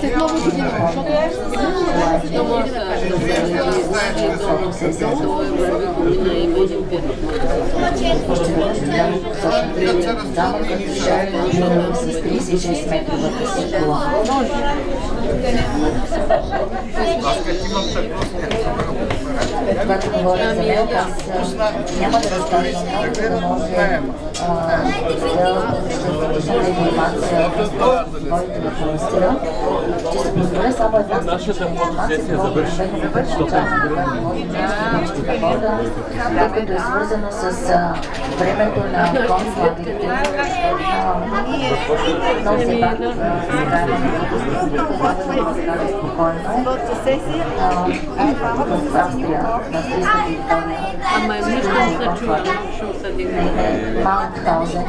След нова година, защото с 36 метровата си кола. Когато говоря за него, аз няма да разказвам много, за да може да получите информация от моите въпросира. Ще се позволя само една Нашата фотосесия завърши. тъй като е свързано с времето на консулатите. Но все пак сега Sfot sesije. Se sa njim Ama je ništa šta čuvam, što sad je Mauthausen.